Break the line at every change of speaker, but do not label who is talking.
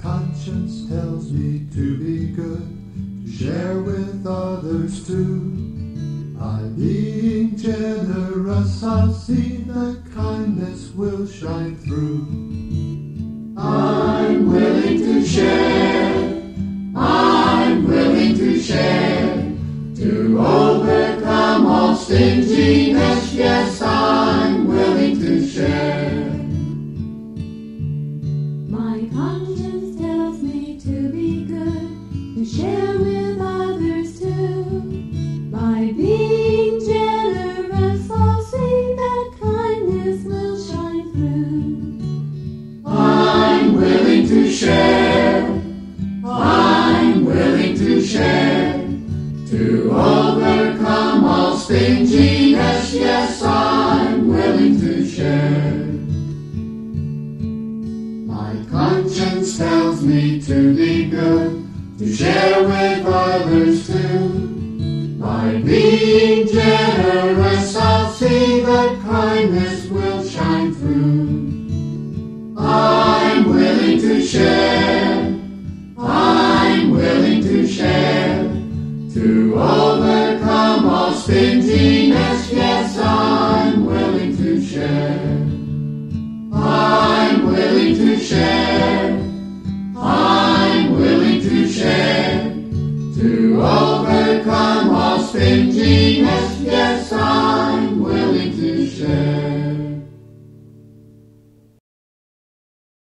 conscience tells me to be good, to share with others too. By being generous, I'll see that kindness will shine through.
To share. I'm willing to share. To overcome all stinginess, yes, I'm willing to share.
My conscience tells me to be good, to share with others too. By being generous, I'll see that kindness will shine through.
Such stinginess, yes, I'm willing to share. I'm willing to share. I'm willing to share. To overcome all stinginess.